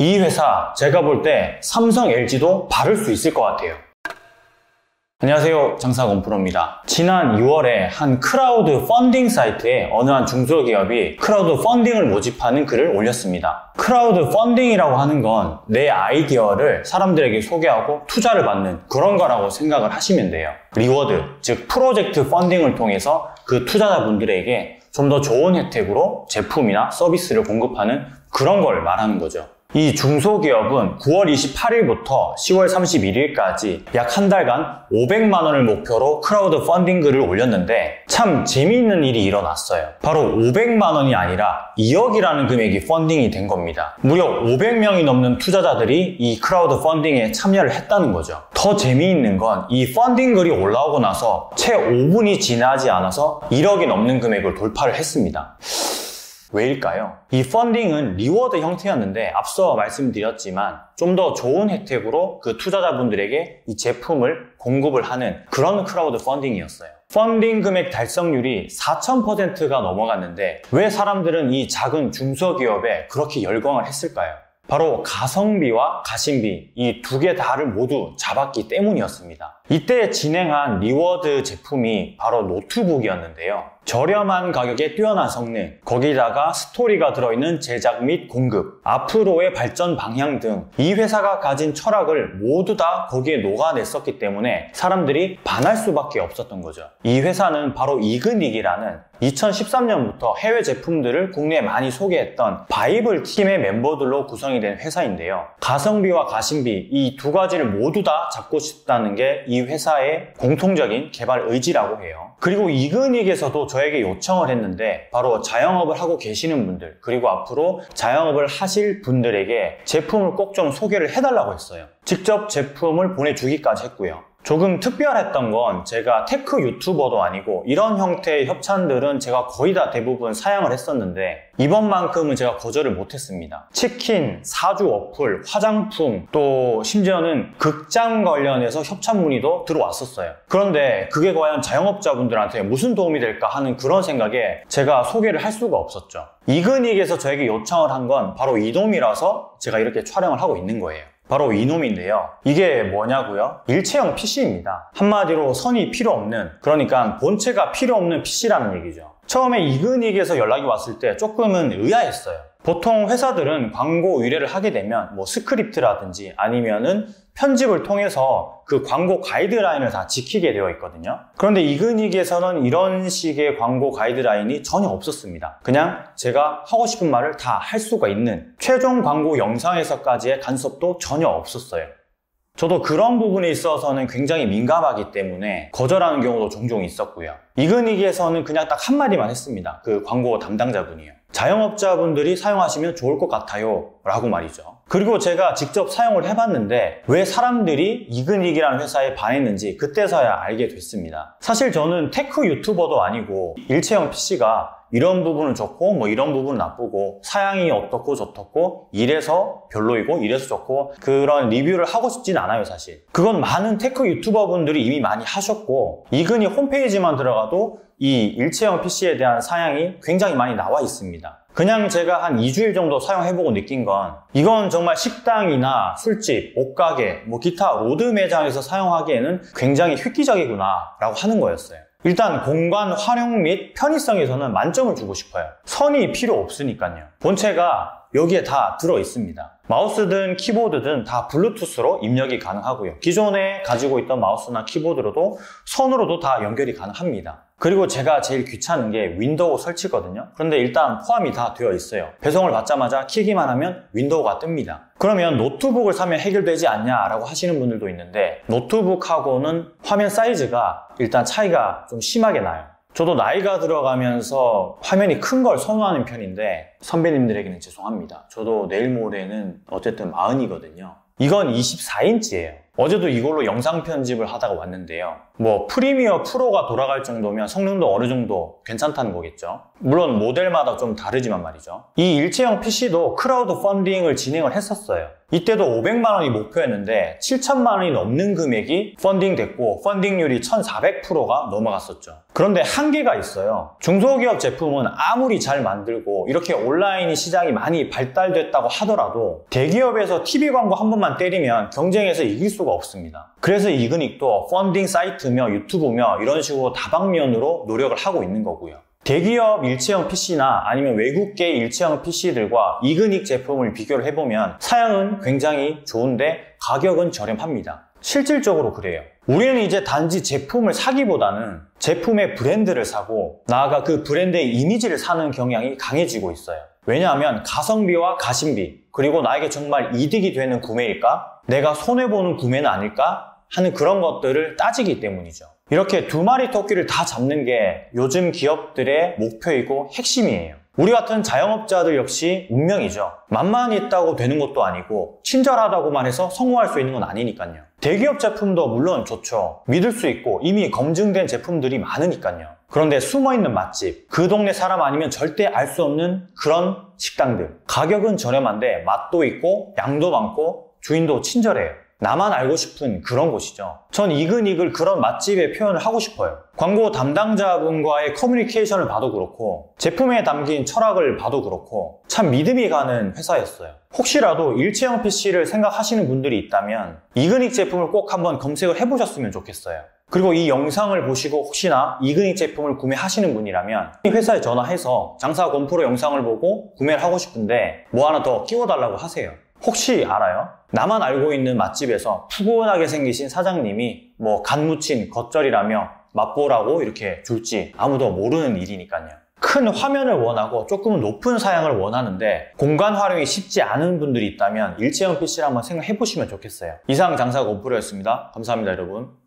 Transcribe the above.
이 회사 제가 볼 때 삼성, LG도 바를 수 있을 것 같아요. 안녕하세요. 장사건 프로입니다. 지난 6월에 한 크라우드 펀딩 사이트에 어느 한 중소기업이 크라우드 펀딩을 모집하는 글을 올렸습니다. 크라우드 펀딩이라고 하는 건 내 아이디어를 사람들에게 소개하고 투자를 받는 그런 거라고 생각을 하시면 돼요. reward, 즉 프로젝트 펀딩을 통해서 그 투자자분들에게 좀 더 좋은 혜택으로 제품이나 서비스를 공급하는 그런 걸 말하는 거죠. 이 중소기업은 9월 28일부터 10월 31일까지 약 한 달간 500만 원을 목표로 크라우드 펀딩 글을 올렸는데 참 재미있는 일이 일어났어요. 바로 500만 원이 아니라 2억이라는 금액이 펀딩이 된 겁니다. 무려 500명이 넘는 투자자들이 이 크라우드 펀딩에 참여를 했다는 거죠. 더 재미있는 건 이 펀딩 글이 올라오고 나서 채 5분이 지나지 않아서 1억이 넘는 금액을 돌파를 했습니다. 왜일까요? 이 펀딩은 reward 형태였는데 앞서 말씀드렸지만 좀 더 좋은 혜택으로 그 투자자분들에게 이 제품을 공급을 하는 그런 크라우드 펀딩이었어요. 펀딩 금액 달성률이 4,000%가 넘어갔는데 왜 사람들은 이 작은 중소기업에 그렇게 열광을 했을까요? 바로 가성비와 가심비 이 두 개 다를 모두 잡았기 때문이었습니다. 이때 진행한 reward 제품이 바로 노트북이었는데요. 저렴한 가격에 뛰어난 성능, 거기다가 스토리가 들어있는 제작 및 공급, 앞으로의 발전 방향 등 이 회사가 가진 철학을 모두 다 거기에 녹아냈었기 때문에 사람들이 반할 수밖에 없었던 거죠. 이 회사는 바로 이그닉이라는 2013년부터 해외 제품들을 국내에 많이 소개했던 바이블 팀의 멤버들로 구성이 된 회사인데요. 가성비와 가심비 이 두 가지를 모두 다 잡고 싶다는 게 이 회사의 공통적인 개발 의지라고 해요. 그리고 이그닉에서도 저에게 요청을 했는데 바로 자영업을 하고 계시는 분들 그리고 앞으로 자영업을 하실 분들에게 제품을 꼭 좀 소개를 해달라고 했어요. 직접 제품을 보내주기까지 했고요. 조금 특별했던 건 제가 tech 유튜버도 아니고 이런 형태의 협찬들은 제가 거의 다 대부분 사양을 했었는데 이번만큼은 제가 거절을 못했습니다. 치킨, 사주 어플, 화장품 또 심지어는 극장 관련해서 협찬 문의도 들어왔었어요. 그런데 그게 과연 자영업자분들한테 무슨 도움이 될까 하는 그런 생각에 제가 소개를 할 수가 없었죠. 이근익에서 저에게 요청을 한 건 바로 이놈이라서 제가 이렇게 촬영을 하고 있는 거예요. 바로 이놈인데요. 이게 뭐냐고요? 일체형 PC입니다. 한마디로 선이 필요 없는 그러니까 본체가 필요 없는 PC라는 얘기죠. 처음에 이근익에서 연락이 왔을 때 조금은 의아했어요. 보통 회사들은 광고 의뢰를 하게 되면 뭐 스크립트라든지 아니면은 편집을 통해서 그 광고 가이드라인을 다 지키게 되어 있거든요. 그런데 이그닉에서는 이런 식의 광고 가이드라인이 전혀 없었습니다. 그냥 제가 하고 싶은 말을 다 할 수가 있는 최종 광고 영상에서까지의 간섭도 전혀 없었어요. 저도 그런 부분에 있어서는 굉장히 민감하기 때문에 거절하는 경우도 종종 있었고요. 이그닉에서는 그냥 딱 한마디만 했습니다. 그 광고 담당자분이요. 자영업자분들이 사용하시면 좋을 것 같아요. 라고 말이죠. 그리고 제가 직접 사용을 해봤는데 왜 사람들이 이그닉이라는 회사에 반했는지 그때서야 알게 됐습니다. 사실 저는 tech 유튜버도 아니고 일체형 PC가 이런 부분은 좋고 뭐 이런 부분은 나쁘고 사양이 어떻고 저떻고 이래서 별로이고 이래서 좋고 그런 리뷰를 하고 싶진 않아요 사실. 그건 많은 tech 유튜버 분들이 이미 많이 하셨고 이그닉 홈페이지만 들어가도 이 일체형 PC에 대한 사양이 굉장히 많이 나와 있습니다. 그냥 제가 한 2주일 정도 사용해보고 느낀 건 이건 정말 식당이나 술집, 옷가게, 뭐 기타 road 매장에서 사용하기에는 굉장히 획기적이구나 라고 하는 거였어요 일단 공간 활용 및 편의성에서는 만점을 주고 싶어요. 선이 필요 없으니까요. 본체가 여기에 다 들어 있습니다. 마우스든 키보드든 다 블루투스로 입력이 가능하고요. 기존에 가지고 있던 마우스나 키보드로도 손으로도 다 연결이 가능합니다. 그리고 제가 제일 귀찮은 게 윈도우 설치거든요. 그런데 일단 포함이 다 되어 있어요. 배송을 받자마자 키기만 하면 윈도우가 뜹니다. 그러면 노트북을 사면 해결되지 않냐라고 하시는 분들도 있는데 노트북하고는 화면 사이즈가 일단 차이가 좀 심하게 나요. 저도 나이가 들어가면서 화면이 큰 걸 선호하는 편인데 선배님들에게는 죄송합니다. 저도 내일 모레는 어쨌든 마흔이거든요. 이건 24인치예요. 어제도 이걸로 영상 편집을 하다가 왔는데요. 뭐 프리미어 프로가 돌아갈 정도면 성능도 어느 정도 괜찮다는 거겠죠. 물론 모델마다 좀 다르지만 말이죠. 이 일체형 PC도 크라우드 펀딩을 진행을 했었어요. 이때도 500만 원이 목표였는데 7천만 원이 넘는 금액이 펀딩 됐고 펀딩률이 1400%가 넘어갔었죠. 그런데 한계가 있어요. 중소기업 제품은 아무리 잘 만들고 이렇게 온라인 시장이 많이 발달됐다고 하더라도 대기업에서 TV 광고 한 번만 때리면 경쟁에서 이길 수가 없습니다. 그래서 이그닉도 펀딩 사이트며 유튜브며 이런 식으로 다방면으로 노력을 하고 있는 거고요. 대기업 일체형 PC나 아니면 외국계 일체형 PC들과 이그닉 제품을 비교를 해보면 사양은 굉장히 좋은데 가격은 저렴합니다. 실질적으로 그래요. 우리는 이제 단지 제품을 사기보다는 제품의 브랜드를 사고 나아가 그 브랜드의 이미지를 사는 경향이 강해지고 있어요. 왜냐하면 가성비와 가심비 그리고 나에게 정말 이득이 되는 구매일까? 내가 손해보는 구매는 아닐까? 하는 그런 것들을 따지기 때문이죠. 이렇게 두 마리 토끼를 다 잡는 게 요즘 기업들의 목표이고 핵심이에요. 우리 같은 자영업자들 역시 운명이죠. 만만히 있다고 되는 것도 아니고 친절하다고만 해서 성공할 수 있는 건 아니니까요. 대기업 제품도 물론 좋죠. 믿을 수 있고 이미 검증된 제품들이 많으니까요. 그런데 숨어있는 맛집, 그 동네 사람 아니면 절대 알 수 없는 그런 식당들. 가격은 저렴한데 맛도 있고 양도 많고 주인도 친절해요. 나만 알고 싶은 그런 곳이죠. 전 이근이글 그런 맛집의 표현을 하고 싶어요. 광고 담당자분과의 커뮤니케이션을 봐도 그렇고 제품에 담긴 철학을 봐도 그렇고 참 믿음이 가는 회사였어요. 혹시라도 일체형 PC를 생각하시는 분들이 있다면 이근익 제품을 꼭 한번 검색을 해보셨으면 좋겠어요. 그리고 이 영상을 보시고 혹시나 이근익 제품을 구매하시는 분이라면 이 회사에 전화해서 장사 건프로 영상을 보고 구매를 하고 싶은데 뭐 하나 더 끼워달라고 하세요. 혹시 알아요? 나만 알고 있는 맛집에서 푸근하게 생기신 사장님이 뭐 간무친 겉절이라며 맛보라고 이렇게 줄지 아무도 모르는 일이니까요. 큰 화면을 원하고 조금 높은 사양을 원하는데 공간 활용이 쉽지 않은 분들이 있다면 일체형 PC를 한번 생각해 보시면 좋겠어요. 이상 장사 고프로였습니다. 감사합니다 여러분.